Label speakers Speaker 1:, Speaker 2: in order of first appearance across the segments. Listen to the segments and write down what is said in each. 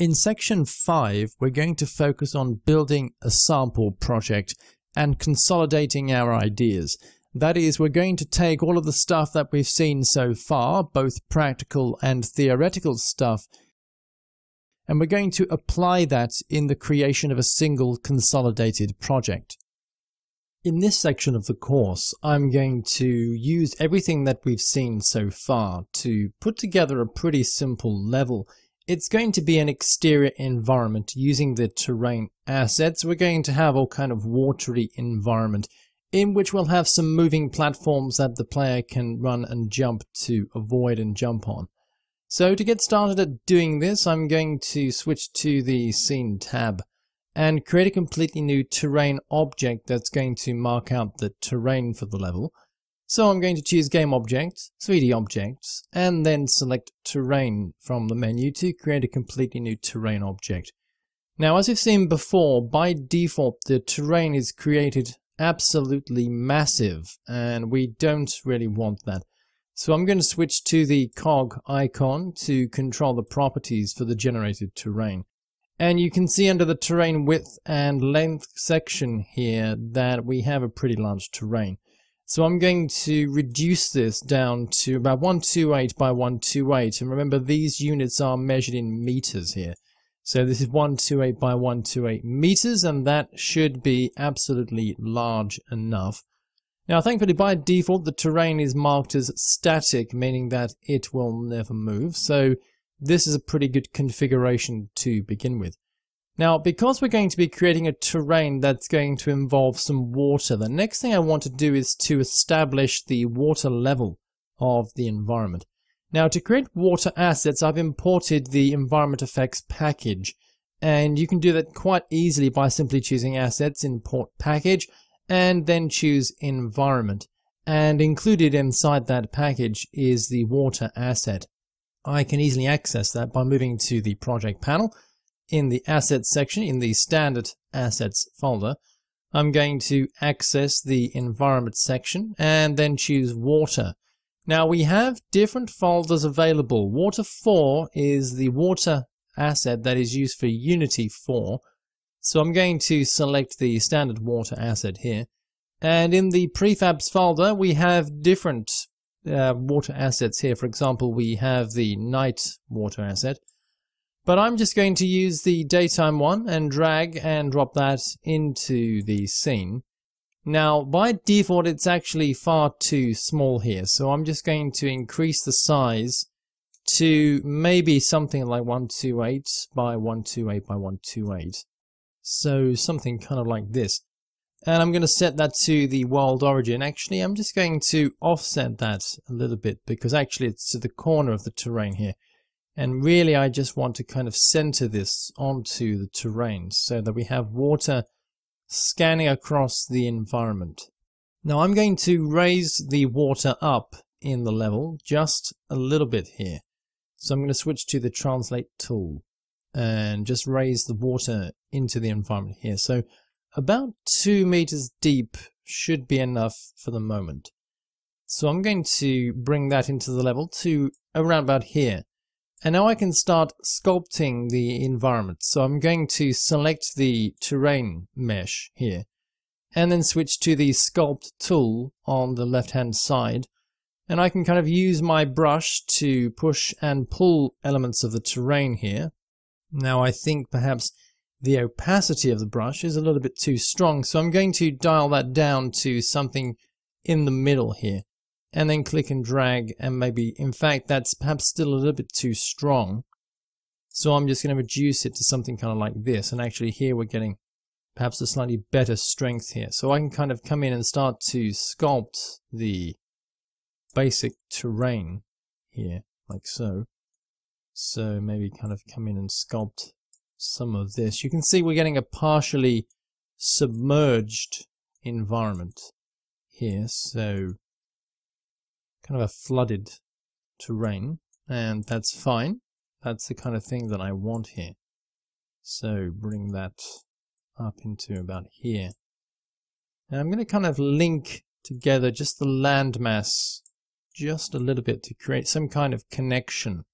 Speaker 1: In section 5, we're going to focus on building a sample project and consolidating our ideas. That is, we're going to take all of the stuff that we've seen so far, both practical and theoretical stuff, and we're going to apply that in the creation of a single consolidated project. In this section of the course, I'm going to use everything that we've seen so far to put together a pretty simple level it's going to be an exterior environment using the terrain assets. We're going to have all kind of watery environment in which we'll have some moving platforms that the player can run and jump to avoid and jump on. So to get started at doing this, I'm going to switch to the Scene tab and create a completely new terrain object that's going to mark out the terrain for the level. So I'm going to choose Game Object, 3D Objects, and then select Terrain from the menu to create a completely new terrain object. Now, as we've seen before, by default, the terrain is created absolutely massive, and we don't really want that. So I'm going to switch to the cog icon to control the properties for the generated terrain. And you can see under the terrain width and length section here that we have a pretty large terrain. So I'm going to reduce this down to about 128 by 128. And remember, these units are measured in meters here. So this is 128 by 128 meters, and that should be absolutely large enough. Now, thankfully, by default, the terrain is marked as static, meaning that it will never move. So this is a pretty good configuration to begin with. Now, because we're going to be creating a terrain that's going to involve some water, the next thing I want to do is to establish the water level of the environment. Now, to create water assets, I've imported the Environment Effects package, and you can do that quite easily by simply choosing Assets, Import Package, and then choose Environment. And included inside that package is the water asset. I can easily access that by moving to the Project panel, in the Assets section in the Standard Assets folder, I'm going to access the Environment section and then choose Water. Now we have different folders available. Water 4 is the water asset that is used for Unity 4. So I'm going to select the standard water asset here. And in the prefabs folder, we have different uh, water assets here. For example, we have the night water asset. But I'm just going to use the daytime one and drag and drop that into the scene. Now, by default, it's actually far too small here, so I'm just going to increase the size to maybe something like 128 by 128 by 128. So something kind of like this. And I'm going to set that to the world origin. Actually, I'm just going to offset that a little bit because actually it's to the corner of the terrain here. And really, I just want to kind of center this onto the terrain so that we have water scanning across the environment. Now I'm going to raise the water up in the level just a little bit here. So I'm going to switch to the translate tool and just raise the water into the environment here. So about two meters deep should be enough for the moment. So I'm going to bring that into the level to around about here. And now I can start sculpting the environment. So I'm going to select the terrain mesh here and then switch to the sculpt tool on the left hand side. And I can kind of use my brush to push and pull elements of the terrain here. Now I think perhaps the opacity of the brush is a little bit too strong, so I'm going to dial that down to something in the middle here and then click and drag and maybe in fact that's perhaps still a little bit too strong. So I'm just going to reduce it to something kind of like this and actually here we're getting perhaps a slightly better strength here. So I can kind of come in and start to sculpt the basic terrain here like so. So maybe kind of come in and sculpt some of this. You can see we're getting a partially submerged environment here so kind of a flooded terrain, and that's fine. That's the kind of thing that I want here. So bring that up into about here. Now I'm going to kind of link together just the landmass just a little bit to create some kind of connection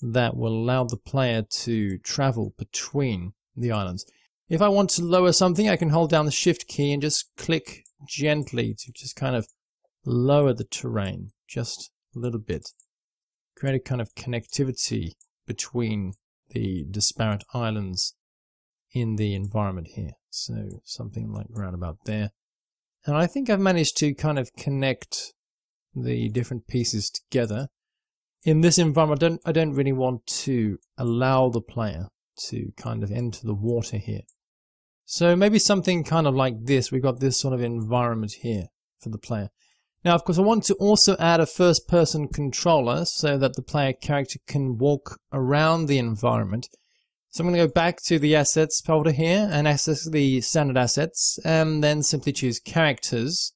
Speaker 1: that will allow the player to travel between the islands. If I want to lower something, I can hold down the shift key and just click gently to just kind of lower the terrain just a little bit. Create a kind of connectivity between the disparate islands in the environment here. So something like around about there. And I think I've managed to kind of connect the different pieces together. In this environment, I don't, I don't really want to allow the player to kind of enter the water here. So maybe something kind of like this. We've got this sort of environment here for the player. Now, of course, I want to also add a first-person controller so that the player character can walk around the environment. So I'm going to go back to the assets folder here and access the standard assets and then simply choose characters.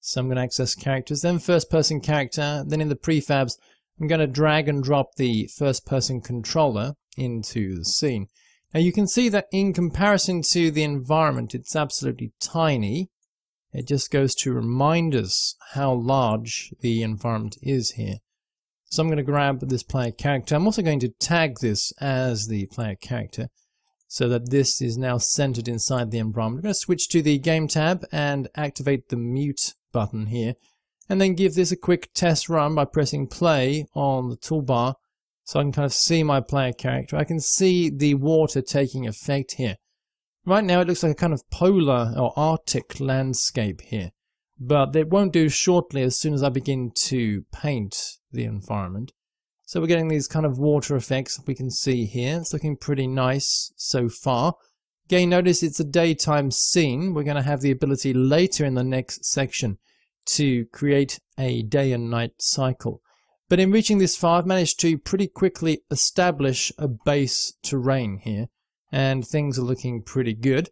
Speaker 1: So I'm going to access characters, then first person character, then in the prefabs I'm going to drag and drop the first person controller into the scene. Now you can see that in comparison to the environment it's absolutely tiny. It just goes to remind us how large the environment is here. So I'm going to grab this player character. I'm also going to tag this as the player character so that this is now centered inside the environment. I'm going to switch to the game tab and activate the mute button here and then give this a quick test run by pressing play on the toolbar so I can kind of see my player character. I can see the water taking effect here. Right now it looks like a kind of polar or arctic landscape here but it won't do shortly as soon as I begin to paint the environment. So we're getting these kind of water effects we can see here. It's looking pretty nice so far. Again, notice it's a daytime scene. We're going to have the ability later in the next section to create a day and night cycle. But in reaching this far, I've managed to pretty quickly establish a base terrain here, and things are looking pretty good.